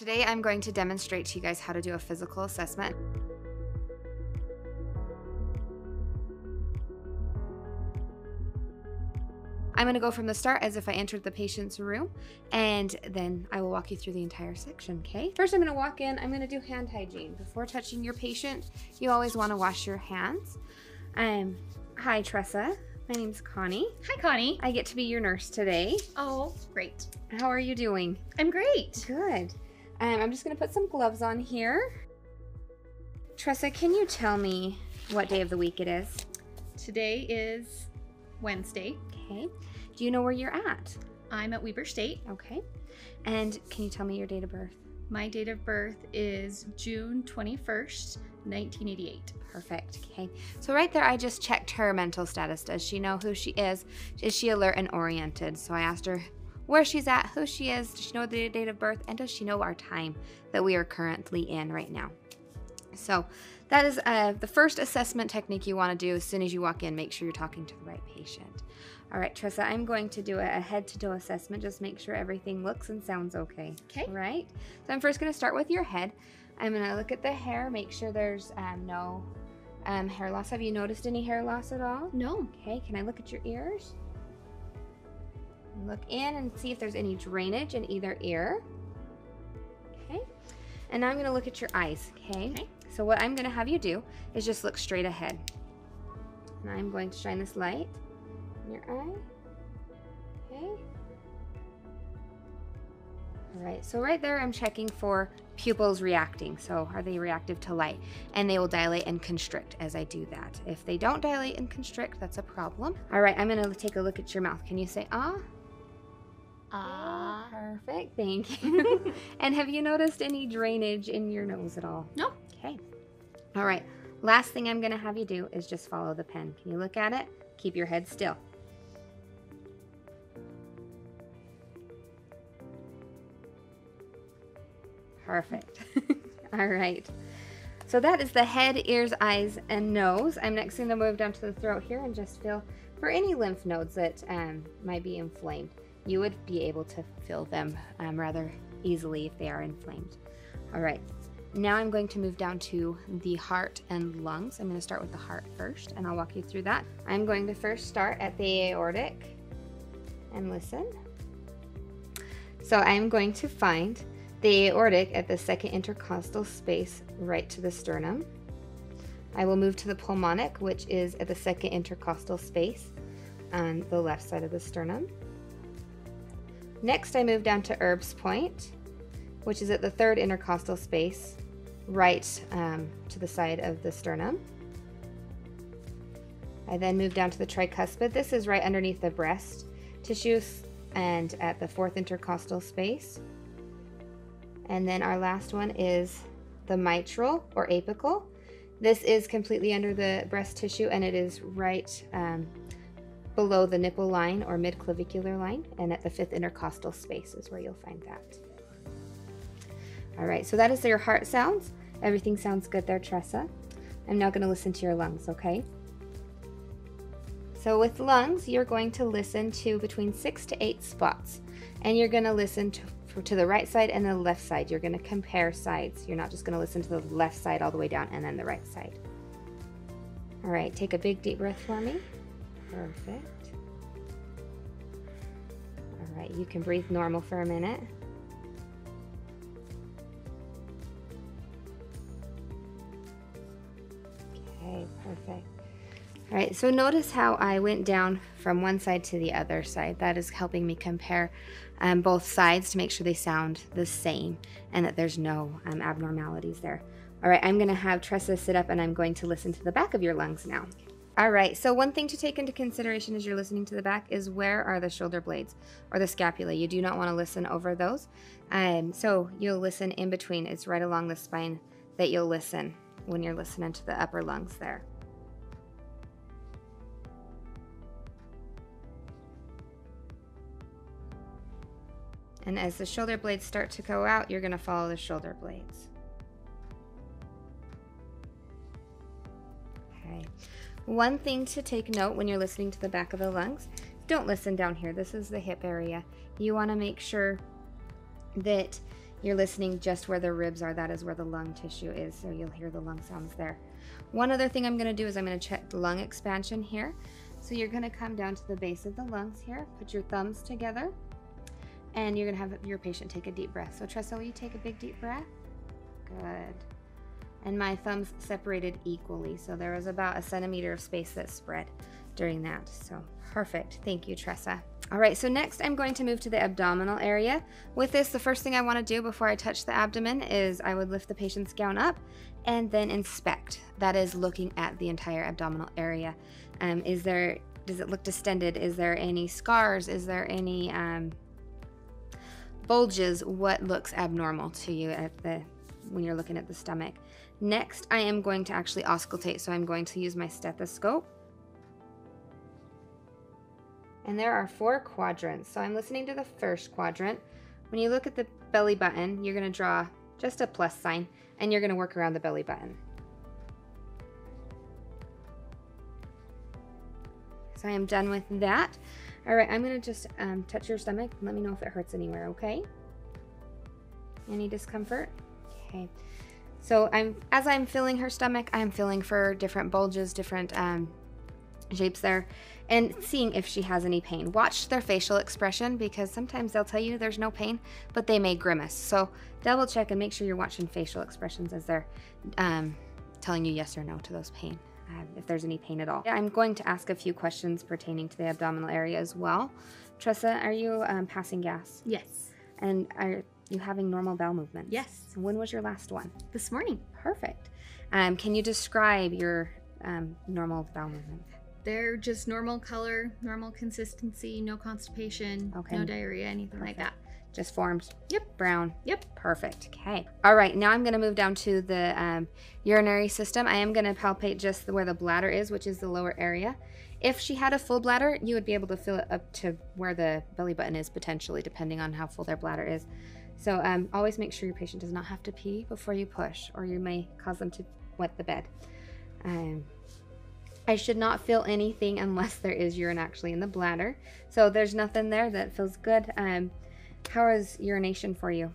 Today I'm going to demonstrate to you guys how to do a physical assessment. I'm going to go from the start as if I entered the patient's room and then I will walk you through the entire section, okay? First I'm going to walk in, I'm going to do hand hygiene. Before touching your patient, you always want to wash your hands. Um, hi Tressa, my name's Connie. Hi Connie. I get to be your nurse today. Oh, great. How are you doing? I'm great. Good. Um, I'm just going to put some gloves on here. Tressa, can you tell me what day of the week it is? Today is Wednesday. Okay. Do you know where you're at? I'm at Weber State. Okay. And can you tell me your date of birth? My date of birth is June 21st, 1988. Perfect. Okay. So right there, I just checked her mental status. Does she know who she is? Is she alert and oriented? So I asked her where she's at, who she is, does she know the date of birth, and does she know our time that we are currently in right now? So that is uh, the first assessment technique you want to do as soon as you walk in. Make sure you're talking to the right patient. All right, Tressa, I'm going to do a head to toe assessment. Just make sure everything looks and sounds okay. Okay. Right? So I'm first going to start with your head. I'm going to look at the hair, make sure there's um, no um, hair loss. Have you noticed any hair loss at all? No. Okay, can I look at your ears? Look in and see if there's any drainage in either ear. Okay, and now I'm going to look at your eyes. Okay? Okay. so what I'm going to have you do is just look straight ahead. And I'm going to shine this light in your eye. Okay. All right, so right there I'm checking for pupils reacting. So are they reactive to light? And they will dilate and constrict as I do that. If they don't dilate and constrict, that's a problem. All right, I'm gonna take a look at your mouth. Can you say ah? Ah. Perfect, thank you. and have you noticed any drainage in your nose at all? No. Okay. All right, last thing I'm gonna have you do is just follow the pen. Can you look at it? Keep your head still. Perfect. All right. So that is the head, ears, eyes, and nose. I'm next going to move down to the throat here and just feel for any lymph nodes that um, might be inflamed. You would be able to feel them um, rather easily if they are inflamed. All right. Now I'm going to move down to the heart and lungs. I'm going to start with the heart first, and I'll walk you through that. I'm going to first start at the aortic and listen. So I'm going to find the aortic at the second intercostal space right to the sternum. I will move to the pulmonic, which is at the second intercostal space on the left side of the sternum. Next, I move down to Erb's point, which is at the third intercostal space right um, to the side of the sternum. I then move down to the tricuspid. This is right underneath the breast tissues and at the fourth intercostal space. And then our last one is the mitral or apical. This is completely under the breast tissue and it is right um, below the nipple line or midclavicular line and at the fifth intercostal space is where you'll find that. All right, so that is your heart sounds. Everything sounds good there, Tressa. I'm now going to listen to your lungs, okay? So with lungs, you're going to listen to between six to eight spots, and you're going to listen to, to the right side and the left side. You're going to compare sides. You're not just going to listen to the left side all the way down and then the right side. All right, take a big deep breath for me. Perfect. All right, you can breathe normal for a minute. Okay, perfect. All right, so notice how I went down from one side to the other side. That is helping me compare um, both sides to make sure they sound the same and that there's no um, abnormalities there. All right, I'm gonna have Tressa sit up and I'm going to listen to the back of your lungs now. All right, so one thing to take into consideration as you're listening to the back is where are the shoulder blades or the scapula. You do not want to listen over those. Um, so you'll listen in between. It's right along the spine that you'll listen when you're listening to the upper lungs there. And as the shoulder blades start to go out, you're going to follow the shoulder blades. One thing to take note when you're listening to the back of the lungs, don't listen down here. This is the hip area. You want to make sure that you're listening just where the ribs are. That is where the lung tissue is, so you'll hear the lung sounds there. One other thing I'm going to do is I'm going to check lung expansion here. So you're going to come down to the base of the lungs here, put your thumbs together, and you're going to have your patient take a deep breath. So Tressa, will you take a big deep breath? Good. And my thumbs separated equally, so there was about a centimeter of space that spread during that. So perfect. Thank you, Tressa. All right, so next I'm going to move to the abdominal area. With this, the first thing I want to do before I touch the abdomen is I would lift the patient's gown up and then inspect. That is looking at the entire abdominal area. Um, is there, does it look distended? Is there any scars? Is there any um, bulges? What looks abnormal to you at the when you're looking at the stomach? Next, I am going to actually auscultate, so I'm going to use my stethoscope and there are four quadrants. So I'm listening to the first quadrant. When you look at the belly button, you're going to draw just a plus sign and you're going to work around the belly button. So I am done with that. All right, I'm going to just um, touch your stomach. Let me know if it hurts anywhere, okay? Any discomfort? Okay. So I'm as I'm filling her stomach, I'm feeling for different bulges, different um, shapes there and seeing if she has any pain. Watch their facial expression because sometimes they'll tell you there's no pain, but they may grimace. So double check and make sure you're watching facial expressions as they're um, telling you yes or no to those pain, uh, if there's any pain at all. I'm going to ask a few questions pertaining to the abdominal area as well. Tressa, are you um, passing gas? Yes. And are you having normal bowel movements? Yes. When was your last one? This morning. Perfect. Um, can you describe your um, normal bowel movement? They're just normal color, normal consistency, no constipation, Okay. no diarrhea, anything like that. Just formed? Yep. Brown? Yep. Perfect. Okay. All right. Now I'm going to move down to the um, urinary system. I am going to palpate just where the bladder is, which is the lower area. If she had a full bladder, you would be able to fill it up to where the belly button is potentially, depending on how full their bladder is. So um, always make sure your patient does not have to pee before you push, or you may cause them to wet the bed. Um, I should not feel anything unless there is urine actually in the bladder. So there's nothing there that feels good. Um, how is urination for you?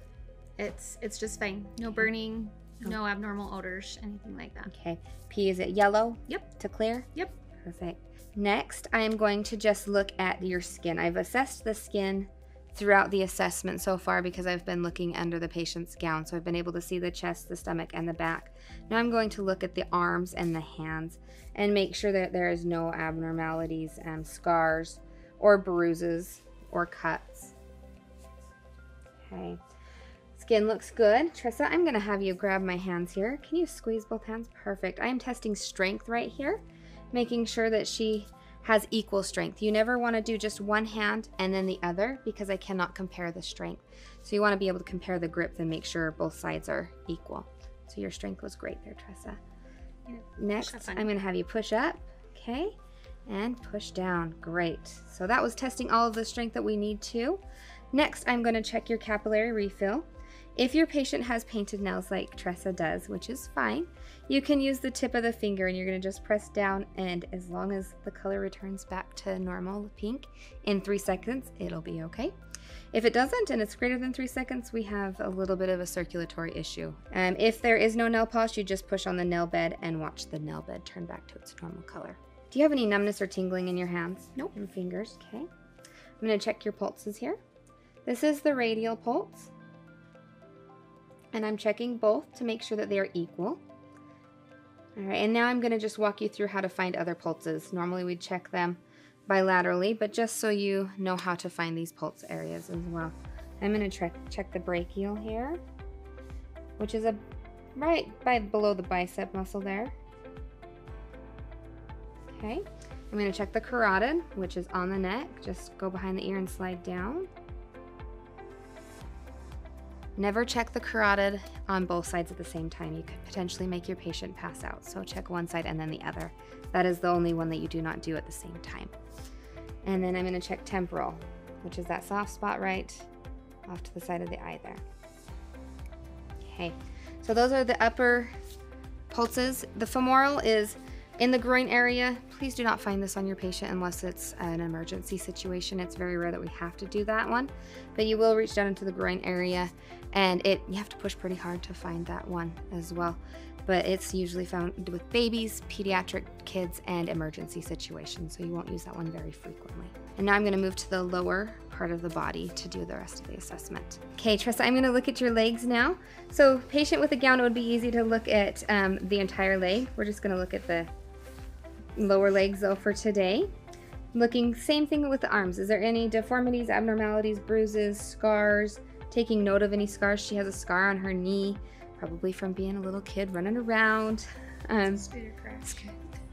It's it's just fine. No burning, no abnormal odors, anything like that. Okay. Pee, is it yellow? Yep. To clear? Yep. Perfect. Next, I am going to just look at your skin. I've assessed the skin throughout the assessment so far because I've been looking under the patient's gown. So I've been able to see the chest, the stomach, and the back. Now I'm going to look at the arms and the hands and make sure that there is no abnormalities, um, scars, or bruises or cuts. Okay. Skin looks good. Tressa, I'm going to have you grab my hands here. Can you squeeze both hands? Perfect. I am testing strength right here, making sure that she has equal strength. You never want to do just one hand and then the other because I cannot compare the strength. So you want to be able to compare the grip and make sure both sides are equal. So your strength was great there, Tressa. Next, I'm going to have you push up, okay, and push down. Great. So that was testing all of the strength that we need to. Next, I'm going to check your capillary refill. If your patient has painted nails like Tressa does, which is fine, you can use the tip of the finger and you're going to just press down and as long as the color returns back to normal pink in three seconds, it'll be okay. If it doesn't and it's greater than three seconds, we have a little bit of a circulatory issue. Um, if there is no nail polish, you just push on the nail bed and watch the nail bed turn back to its normal color. Do you have any numbness or tingling in your hands? Nope. Fingers, okay. I'm going to check your pulses here. This is the radial pulse. And I'm checking both to make sure that they are equal. All right, and now I'm going to just walk you through how to find other pulses. Normally we check them bilaterally, but just so you know how to find these pulse areas as well. I'm going to check, the brachial here, which is a right by below the bicep muscle there. Okay, I'm to check the carotid, which is on the neck. Just go behind the ear and slide down. Never check the carotid on both sides at the same time. You could potentially make your patient pass out. So check one side and then the other. That is the only one that you do not do at the same time. And then I'm going to check temporal, which is that soft spot right off to the side of the eye there. Okay, so those are the upper pulses. The femoral is In the groin area, please do not find this on your patient unless it's an emergency situation. It's very rare that we have to do that one, but you will reach down into the groin area and it you have to push pretty hard to find that one as well. But it's usually found with babies, pediatric kids, and emergency situations, so you won't use that one very frequently. And now I'm gonna move to the lower part of the body to do the rest of the assessment. Okay, Tressa, I'm gonna look at your legs now. So patient with a gown, it would be easy to look at um, the entire leg. We're just gonna look at the lower legs though for today. Looking, same thing with the arms. Is there any deformities, abnormalities, bruises, scars? Taking note of any scars. She has a scar on her knee, probably from being a little kid running around. Um, scooter crash.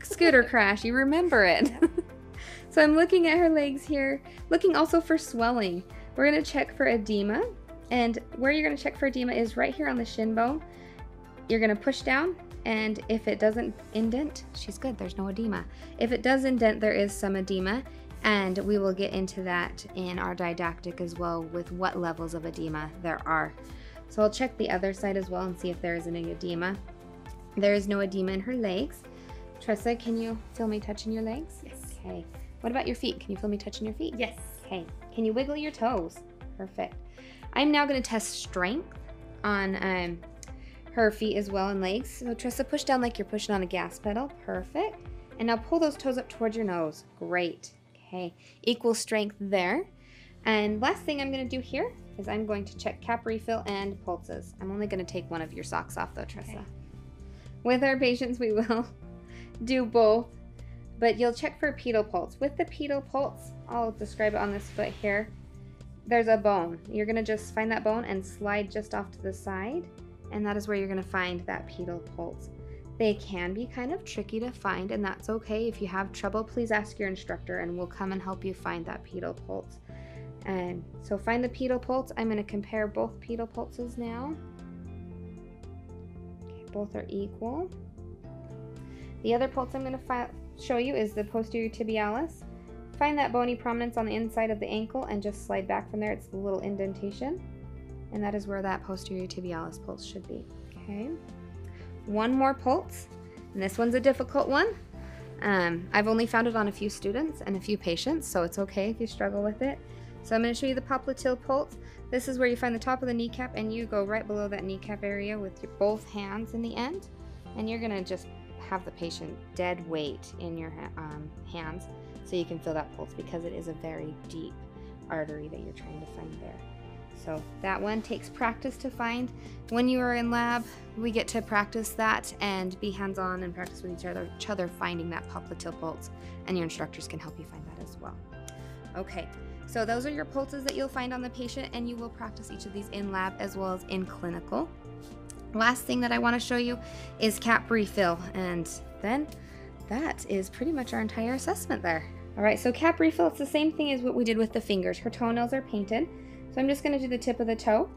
scooter crash, you remember it. so I'm looking at her legs here, looking also for swelling. We're gonna check for edema. And where you're gonna check for edema is right here on the shin bone. You're gonna push down and if it doesn't indent, she's good, there's no edema. If it does indent, there is some edema, and we will get into that in our didactic as well with what levels of edema there are. So I'll check the other side as well and see if there is any edema. There is no edema in her legs. Tressa, can you feel me touching your legs? Yes. Okay. What about your feet? Can you feel me touching your feet? Yes. Okay. Can you wiggle your toes? Perfect. I'm now going to test strength on um, her feet as well and legs. So Tressa, push down like you're pushing on a gas pedal. Perfect. And now pull those toes up towards your nose. Great. Okay. Equal strength there. And last thing I'm going to do here is I'm going to check cap refill and pulses. I'm only going to take one of your socks off though, Tressa. Okay. With our patients, we will do both, but you'll check for pedal pulse. With the pedal pulse, I'll describe it on this foot here. There's a bone. You're going to just find that bone and slide just off to the side and that is where you're going to find that pedal pulse. They can be kind of tricky to find, and that's okay. If you have trouble, please ask your instructor, and we'll come and help you find that pedal pulse. And so find the pedal pulse. I'm going to compare both pedal pulses now. Okay, both are equal. The other pulse I'm going to show you is the posterior tibialis. Find that bony prominence on the inside of the ankle and just slide back from there. It's the little indentation and that is where that posterior tibialis pulse should be. Okay, one more pulse, and this one's a difficult one. Um, I've only found it on a few students and a few patients, so it's okay if you struggle with it. So I'm going to show you the popliteal pulse. This is where you find the top of the kneecap and you go right below that kneecap area with your both hands in the end. And you're going to just have the patient dead weight in your um, hands so you can feel that pulse because it is a very deep artery that you're trying to find there. So that one takes practice to find. When you are in lab, we get to practice that and be hands-on and practice with each other, each other finding that popliteal pulse, and your instructors can help you find that as well. Okay, so those are your pulses that you'll find on the patient, and you will practice each of these in lab as well as in clinical. Last thing that I want to show you is cap refill, and then that is pretty much our entire assessment there. All right, so cap refill, it's the same thing as what we did with the fingers. Her toenails are painted. So I'm just going to do the tip of the toe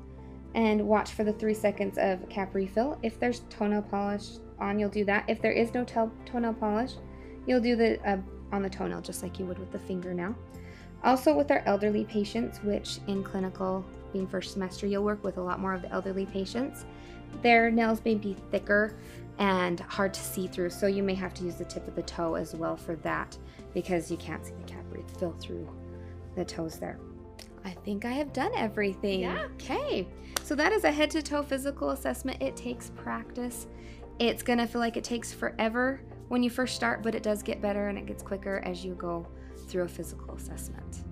and watch for the three seconds of cap refill. If there's toenail polish on, you'll do that. If there is no to toenail polish, you'll do the uh, on the toenail just like you would with the fingernail. Also with our elderly patients, which in clinical being first semester, you'll work with a lot more of the elderly patients. Their nails may be thicker and hard to see through, so you may have to use the tip of the toe as well for that because you can't see the cap refill through the toes there. I think I have done everything. Yeah. Okay. So that is a head to toe physical assessment. It takes practice. It's going to feel like it takes forever when you first start, but it does get better and it gets quicker as you go through a physical assessment.